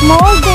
small